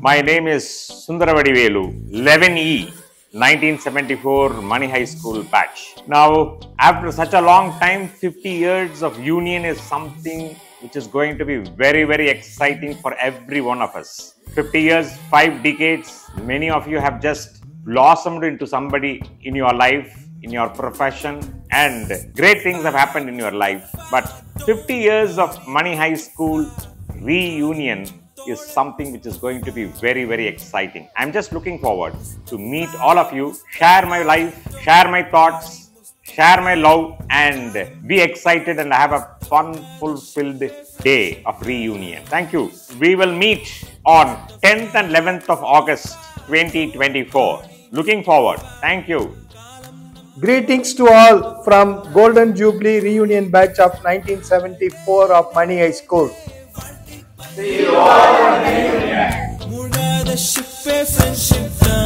My name is Sundaravadivelu, 11E, 1974 Mani High School batch. Now, after such a long time, 50 years of union is something which is going to be very, very exciting for every one of us. 50 years, 5 decades, many of you have just blossomed into somebody in your life in your profession, and great things have happened in your life. But 50 years of Mani High School reunion is something which is going to be very, very exciting. I'm just looking forward to meet all of you, share my life, share my thoughts, share my love, and be excited and have a fun, fulfilled day of reunion. Thank you. We will meet on 10th and 11th of August 2024. Looking forward. Thank you. Greetings to all from Golden Jubilee Reunion Batch of 1974 of Mani High School. See you all in the reunion.